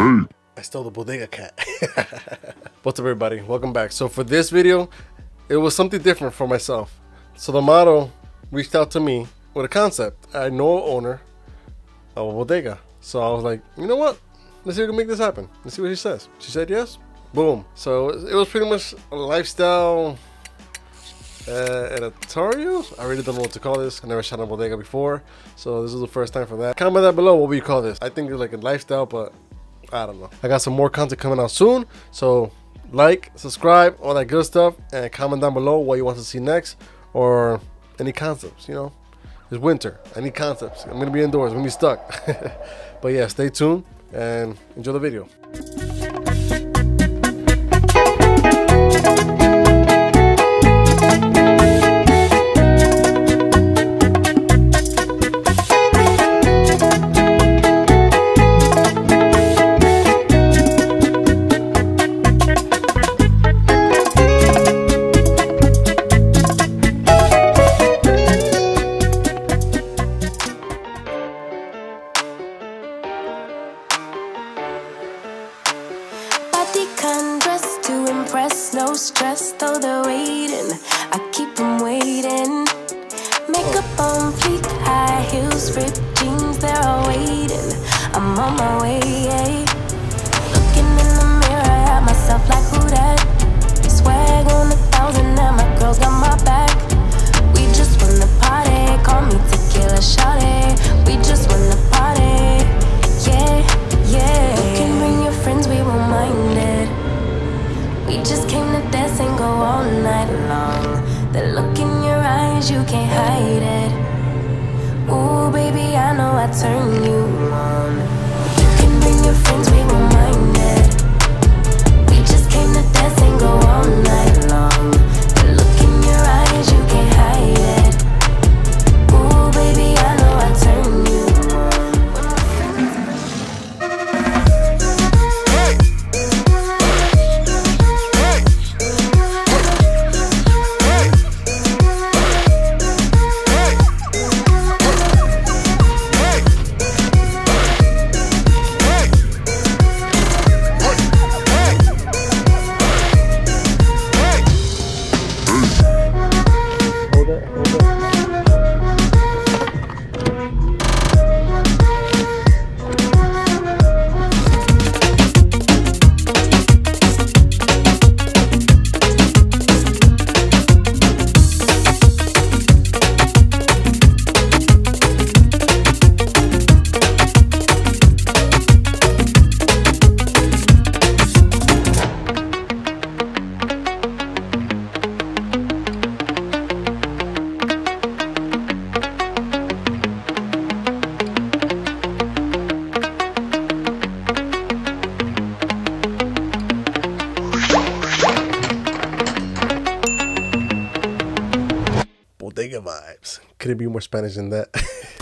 I stole the bodega cat. What's up everybody? Welcome back. So for this video, it was something different for myself. So the model reached out to me with a concept. I know owner of a bodega. So I was like, you know what? Let's see if we can make this happen. Let's see what she says. She said yes. Boom. So it was pretty much a lifestyle uh, editorial. I really don't know what to call this. I never shot a bodega before, so this is the first time for that. Comment down below what we call this. I think it's like a lifestyle, but I don't know. I got some more content coming out soon, so like, subscribe, all that good stuff, and comment down below what you want to see next or any concepts. You know, it's winter. I need concepts. I'm gonna be indoors. I'm gonna be stuck. but yeah, stay tuned and enjoy the video. No stress, though they're waiting. I keep them waiting. Makeup on fleek, high heels, ripped jeans, they're all waiting. I'm on my way. Looking in the mirror at myself like who that? The look in your eyes, you can't hide it. Ooh, baby, I know I turn you on. Vibes. Could it be more Spanish than that?